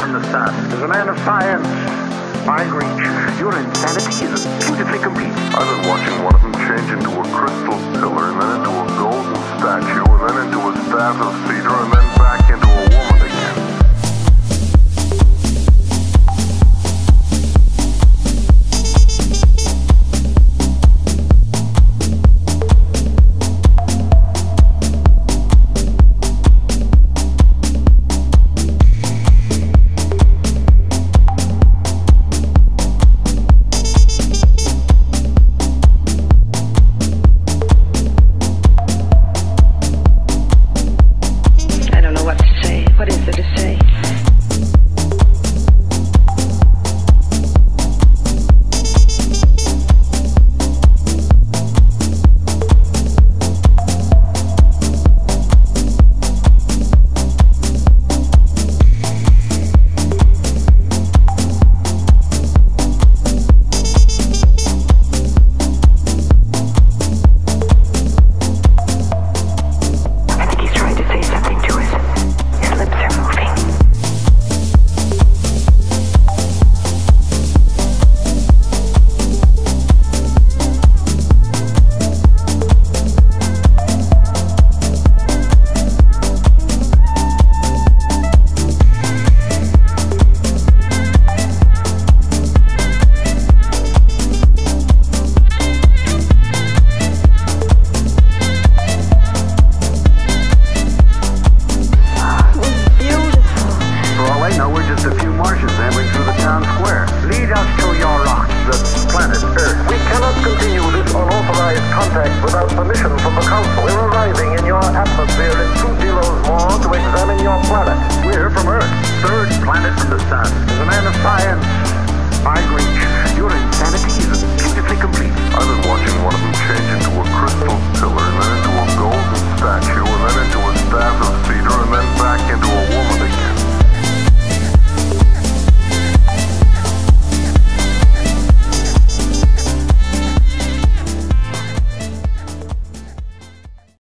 from the. As a man of science, I agree. Your insanity is beautifully complete. I've been watching one of them change into a crystal contact without permission from the Council. We're arriving in your atmosphere in two zeros more